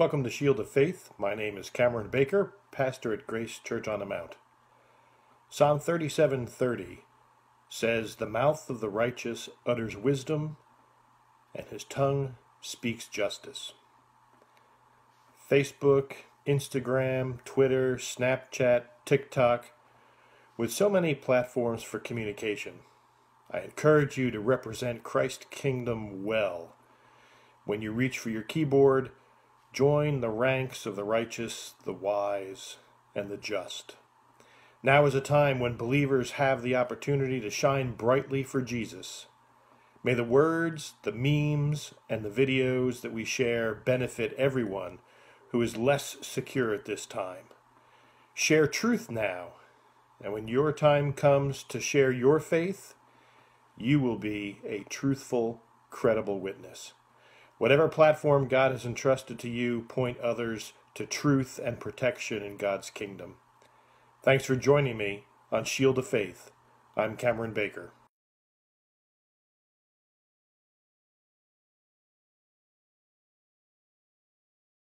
Welcome to Shield of Faith. My name is Cameron Baker, pastor at Grace Church on the Mount. Psalm 37:30 says, "The mouth of the righteous utters wisdom, and his tongue speaks justice." Facebook, Instagram, Twitter, Snapchat, TikTok, with so many platforms for communication, I encourage you to represent Christ's kingdom well. When you reach for your keyboard, Join the ranks of the righteous, the wise, and the just. Now is a time when believers have the opportunity to shine brightly for Jesus. May the words, the memes, and the videos that we share benefit everyone who is less secure at this time. Share truth now, and when your time comes to share your faith, you will be a truthful, credible witness. Whatever platform God has entrusted to you, point others to truth and protection in God's kingdom. Thanks for joining me on Shield of Faith. I'm Cameron Baker.